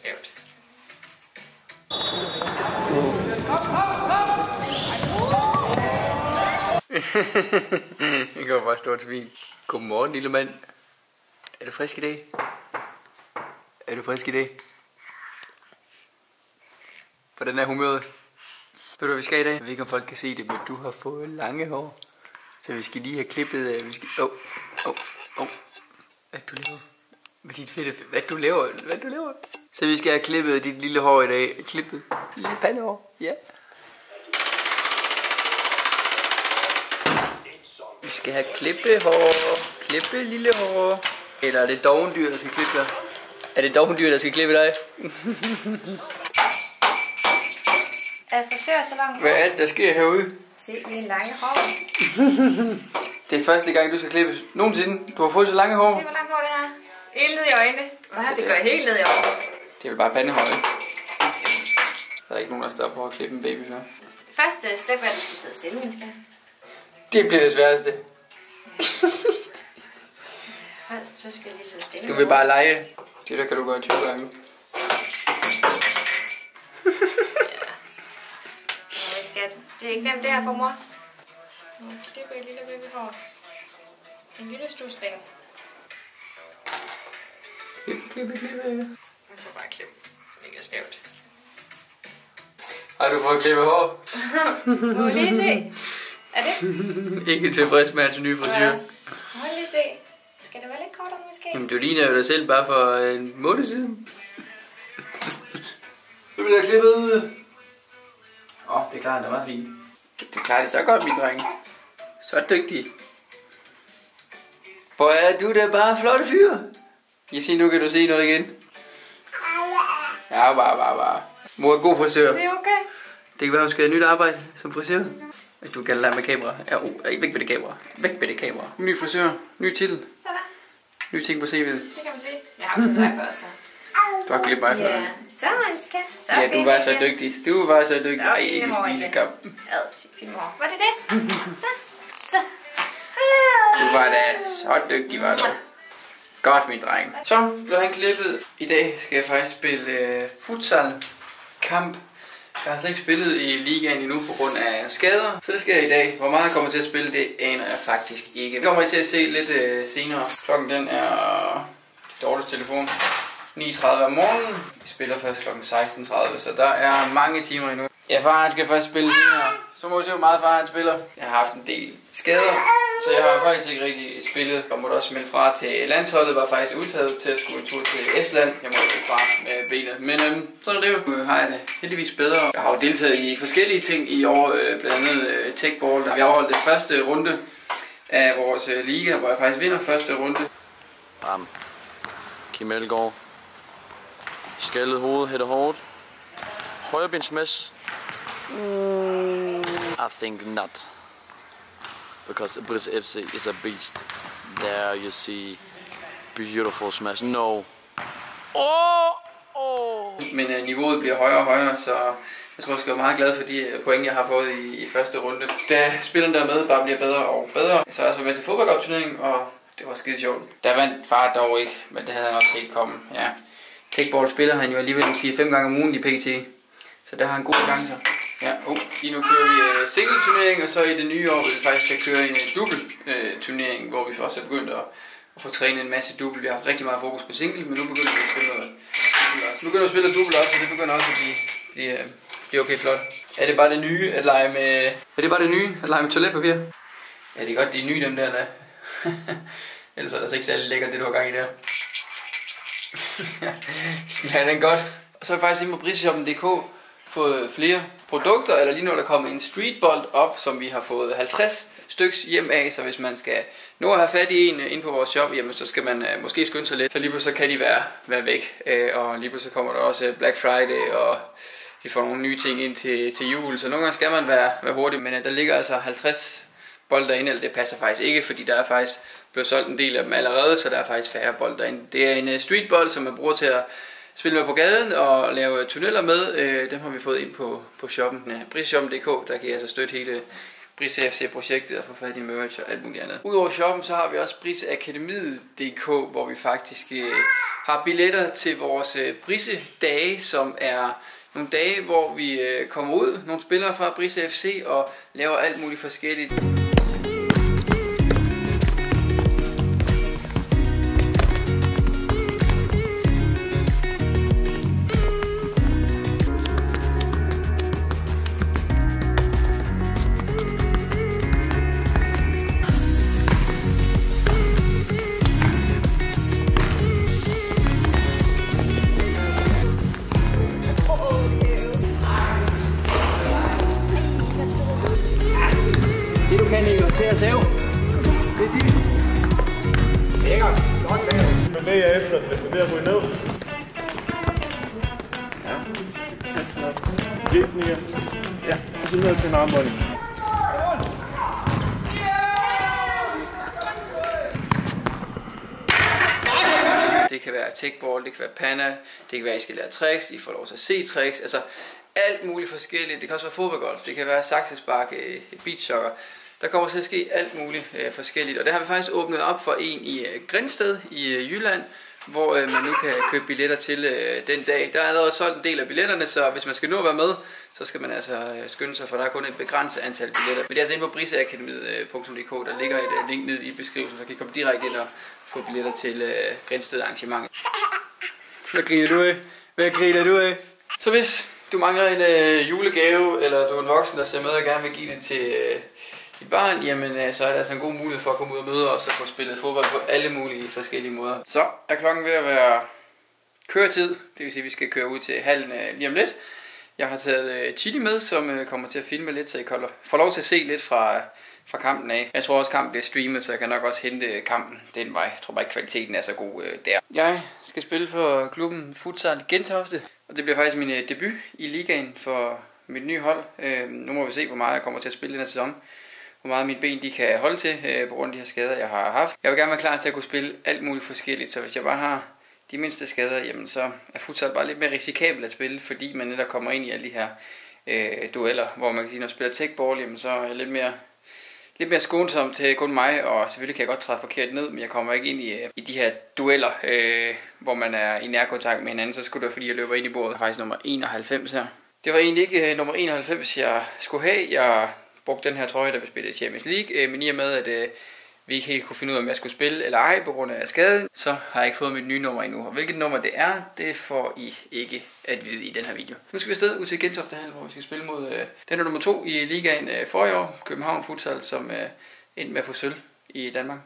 skævt. det går bare stort svin. Godmorgen, lille mand. Er du frisk i dag? Er du frisk i dag? Hvordan er humøret? Ved du, hvad vi skal i dag? Jeg ved ikke, om folk kan se det, men du har fået lange hår. Så vi skal lige have klippet... Øh, vi skal... Åh, åh, åh. Hvad du laver? Med dit fedte... Hvad du laver? Hvad du laver? Så vi skal have klippet dit lille hår i dag. Klippet. Lille pandehår. Ja. Vi skal have klippehår. Klippe lille hår. Eller er det dovendyr, der skal klippe dig? Er det dovendyr, der skal klippe dig? Er frisørsalon Hvad er det, der sker herude? Se min lange hår. Det er første gang, du skal klippes nogensinde. Du har fået så lange hår. Se hvor langt hår det her. Helt ned i øjnene. Hvad Altså, det det- gør helt ned i øjnene. Det er vel bare pandehår, ikke? Der er ikke nogen, der står på at klippe en baby så. Første step er, at du skal sidde stille, min skat. Det bliver det sværeste. Hold, Så skal jeg lige sidde stille. Du vil bare lege. Det der kan du gøre 20 gange. Ja, skat. Det er ikke nemt det her for mor. Nu klipper jeg lille babyhår. En lille stusling. Klippe, klippe, klippe. Jeg får bare klippe. Mega skævt. Har du fået klippet hår? Må vi lige se? Er det? Ikke tilfreds med hans nye frisyr. Ja. Må vi lige se? Skal det være lidt kortere måske? Jamen, du ligner jo dig selv bare for en måned siden. Så bliver jeg klippet. Åh, oh, det er klart, det er meget fint. Du klarer det så godt, min dreng. Så dygtig. Hvor er du da bare flot fyr. Jeg siger, nu kan du se noget igen. Ja, bare, bare, bare. Mor er god frisør. Det er okay. Det kan være, hun skal have nyt arbejde som frisør. Du kan lade med kamera. Ja, oh, væk med det kamera. Væk med det kamera. Ny frisør. Ny titel. Sådan. Ny ting på CV'et. Det kan man se. Jeg har klippet dig før, så. Du har klippet mig før. Ja, så en skat. Så Ja, du var så dygtig. Du var så dygtig. Så Ej, ikke fint hår. Var det det? Så. Så. Du var da så dygtig, var du. Godt, min dreng. Så blev han klippet. I dag skal jeg faktisk spille øh, futsal kamp. Jeg har slet ikke spillet i ligaen endnu på grund af skader, så det sker jeg i dag. Hvor meget jeg kommer til at spille, det aner jeg faktisk ikke. Det kommer I til at se lidt øh, senere. Klokken den er det dårlige telefon. 9.30 om morgenen. Vi spiller først klokken 16.30, så der er mange timer endnu. Ja, far han skal først spille senere. Så må vi se, hvor meget far han spiller. Jeg har haft en del skader, så jeg har faktisk ikke rigtig spillet. Og måtte også melde fra til landsholdet. Var faktisk udtaget til at skulle en tur til Estland. Jeg måtte ikke fra med benet. Men øhm, sådan er det jo. Nu har jeg det heldigvis bedre. Jeg har jo deltaget i forskellige ting i år. Øh, blandt andet øh, techball. Der vi afholdt den første runde af vores øh, liga, hvor jeg faktisk vinder første runde. Bam. Kim Elgaard. Skaldet hoved, hætter hårdt. Højrebensmæs. I think not. Because Ibris FC is a beast. There you see beautiful smash. No. Oh! Oh! Men uh, niveauet bliver højere og højere, så jeg tror, jeg skal være meget glad for de øh, point, jeg har fået i, i første runde. Da spillerne der med bare bliver bedre og bedre, så er jeg så med til fodboldopturneringen, og det var skide sjovt. Der vandt far dog ikke, men det havde han også set komme. Ja. Techball spiller han jo alligevel 4-5 gange om ugen i PT, så der har han gode chancer. Ja, oh, lige nu kører vi uh, single-turnering, og så i det nye år vil vi faktisk skal køre en øh, uh, dubbel-turnering, hvor vi først er begyndt at, at få trænet en masse dubbel. Vi har haft rigtig meget fokus på single, men nu begynder vi at spille noget dubbel også. Nu begynder vi at spille dubbel også, og det begynder også at blive, blive, uh, blive okay flot. Er det bare det nye at lege med... Er det bare det nye at lege med toiletpapir? Ja, det er godt, de er nye dem der, der. Ellers er det altså ikke særlig lækkert, det du har gang i der. Smager den godt. Og så er jeg faktisk inde på brisshoppen.dk fået flere produkter, eller lige nu er der kommet en streetbolt op, som vi har fået 50 styks hjem af, så hvis man skal nå at have fat i en øh, ind inde på vores shop, jamen så skal man øh, måske skynde sig lidt, for lige pludselig kan de være, være væk, øh, og lige pludselig kommer der også øh, Black Friday, og vi får nogle nye ting ind til, til jul, så nogle gange skal man være, være hurtig, men øh, der ligger altså 50 bolde derinde, eller det passer faktisk ikke, fordi der er faktisk blevet solgt en del af dem allerede, så der er faktisk færre bolde derinde. Det er en øh, uh, streetbold, som man bruger til at spille med på gaden og lave tunneller med. Øh, dem har vi fået ind på, på shoppen, ja, brisshoppen.dk, der kan I altså støtte hele Brise FC-projektet og få fat i merch og alt muligt andet. Udover shoppen, så har vi også briseakademiet.dk, hvor vi faktisk øh, har billetter til vores øh, Brise-dage, som er nogle dage, hvor vi øh, kommer ud, nogle spillere fra Brise FC og laver alt muligt forskelligt. Det kan være techball, det kan være panna, det kan være, at I skal lære tricks, I får lov til at se tricks, altså alt muligt forskelligt. Det kan også være fodboldgolf, det kan være saksespark, øh, beach soccer. Der kommer til at ske alt muligt øh, forskelligt, og det har vi faktisk åbnet op for en i øh, Grindsted i øh, Jylland, hvor øh, man nu kan købe billetter til øh, den dag. Der er allerede solgt en del af billetterne, så hvis man skal nå at være med, så skal man altså øh, skynde sig, for der er kun et begrænset antal billetter. Men det er altså inde på briseakademiet.dk, der ligger et øh, link ned i beskrivelsen, så kan I komme direkte ind og få billetter til øh, Grindsted arrangementet. Hvad griner du af? Hvad griner du af? Så hvis du mangler en øh, julegave, eller du er en voksen, der ser med og gerne vil give det til øh, sit barn, jamen øh, så er der altså en god mulighed for at komme ud og møde os og få spillet fodbold på alle mulige forskellige måder. Så er klokken ved at være køretid, det vil sige, at vi skal køre ud til hallen øh, lige om lidt. Jeg har taget øh, Chili med, som kommer til at filme lidt, så I får lov til at se lidt fra, fra kampen af. Jeg tror også, kampen bliver streamet, så jeg kan nok også hente kampen den vej. Jeg tror bare ikke, kvaliteten er så god øh, der. Jeg skal spille for klubben Futsal Gentofte, og det bliver faktisk min øh, debut i ligaen for mit nye hold. Øh, nu må vi se, hvor meget jeg kommer til at spille den her sæson. Hvor meget mine ben de kan holde til øh, på grund af de her skader, jeg har haft. Jeg vil gerne være klar til at kunne spille alt muligt forskelligt, så hvis jeg bare har de mindste skader, jamen så er futsal bare lidt mere risikabelt at spille, fordi man netop kommer ind i alle de her øh, dueller, hvor man kan sige, når jeg spiller techball, jamen så er jeg lidt mere lidt mere skånsom til kun mig, og selvfølgelig kan jeg godt træde forkert ned, men jeg kommer ikke ind i, øh, i de her dueller, øh, hvor man er i nærkontakt med hinanden, så skulle det være, fordi jeg løber ind i bordet. Faktisk nummer 91 her. Det var egentlig ikke øh, nummer 91, jeg skulle have. Jeg brugte den her trøje, da vi spillede Champions League, øh, men i og med, at øh, vi ikke helt kunne finde ud af, om jeg skulle spille eller ej på grund af skaden, så har jeg ikke fået mit nye nummer endnu. Og hvilket nummer det er, det får I ikke at vide i den her video. Nu skal vi afsted ud til Gentofte Hall, hvor vi skal spille mod øh, den nummer to i ligaen øh, for i år, København Futsal, som øh, endte med at få sølv i Danmark.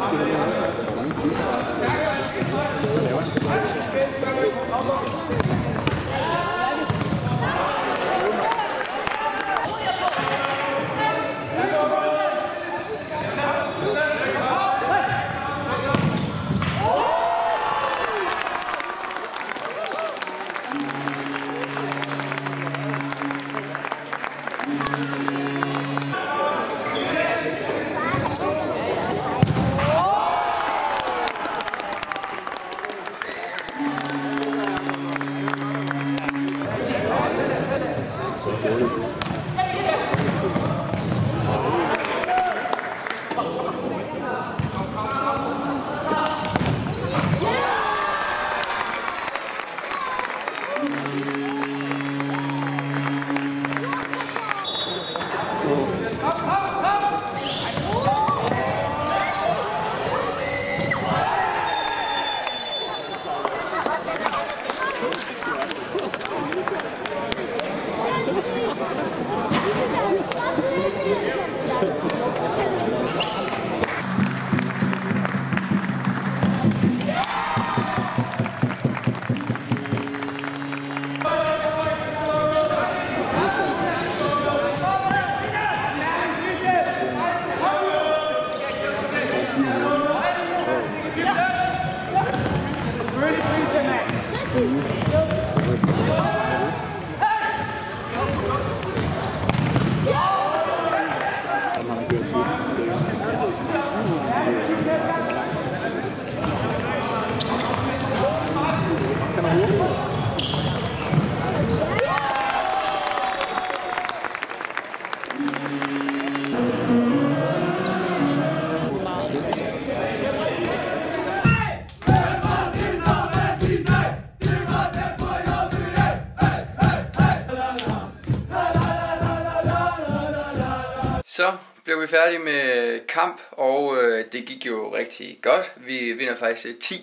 Amen. Tamam, görüşürüz. Så blev vi færdige med kamp, og øh, det gik jo rigtig godt. Vi vinder faktisk øh,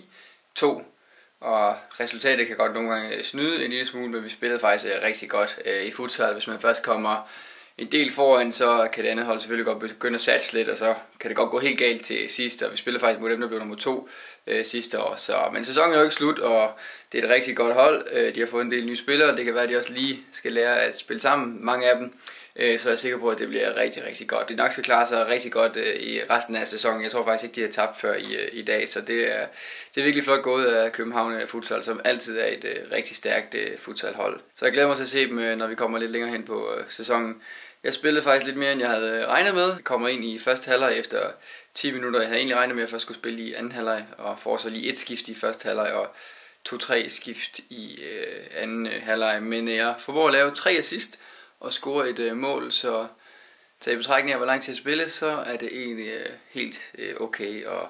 10-2, og resultatet kan godt nogle gange øh, snyde en lille smule, men vi spillede faktisk øh, rigtig godt øh, i futsal. Hvis man først kommer en del foran, så kan det andet hold selvfølgelig godt begynde at satse lidt, og så kan det godt gå helt galt til sidst. Og vi spillede faktisk mod dem, der blev nummer to øh, sidste år. Så, men sæsonen er jo ikke slut, og det er et rigtig godt hold. Øh, de har fået en del nye spillere, det kan være, at de også lige skal lære at spille sammen, mange af dem. Øh, så jeg er sikker på, at det bliver rigtig, rigtig godt. Det nok skal klare sig rigtig godt øh, i resten af sæsonen. Jeg tror faktisk ikke, de har tabt før i, øh, i dag, så det er, det er virkelig flot gået af København øh, Futsal, som altid er et øh, rigtig stærkt øh, futsalhold. Så jeg glæder mig til at se dem, når vi kommer lidt længere hen på sæsonen. Jeg spillede faktisk lidt mere, end jeg havde regnet med. Jeg kommer ind i første halvleg efter 10 minutter. Jeg havde egentlig regnet med, at jeg først skulle spille i anden halvleg, og får så lige et skift i første halvleg, og to-tre skift i øh, anden halvleg. Men jeg formår at lave tre assist, og score et øh, mål, så tager i betragtning af, hvor lang tid jeg spillede, så er det egentlig øh, helt øh, okay, og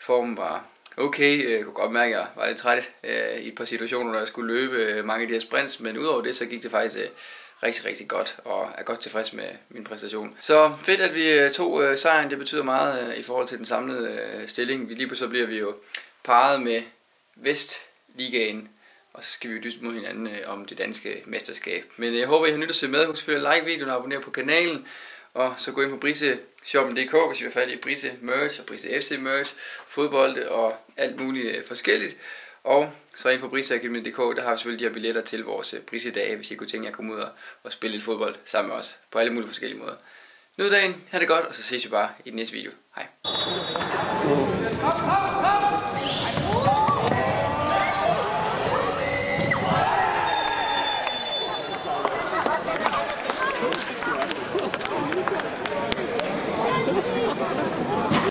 formen var okay. Jeg kunne godt mærke, at jeg var lidt træt øh, i et par situationer, når jeg skulle løbe øh, mange af de her sprints, men udover det, så gik det faktisk øh, rigtig, rigtig godt, og er godt tilfreds med min præstation. Så fedt, at vi øh, tog øh, sejren. Det betyder meget øh, i forhold til den samlede øh, stilling. Vi lige på så bliver vi jo parret med Vestligaen og så skal vi jo dyste mod hinanden øh, om det danske mesterskab. Men øh, jeg håber, I har nyt at se med. Husk selvfølgelig at like videoen og abonnere på kanalen. Og så gå ind på briseshoppen.dk, hvis I vil fat i Brise Merch og Brise FC Merch, fodbold og alt muligt øh, forskelligt. Og så ind på briseakademi.dk, der har vi selvfølgelig de her billetter til vores øh, Brise-dage, hvis I kunne tænke jer at komme ud og, og spille lidt fodbold sammen med os på alle mulige forskellige måder. Nyd dagen, ha' det godt, og så ses vi bare i den næste video. Hej.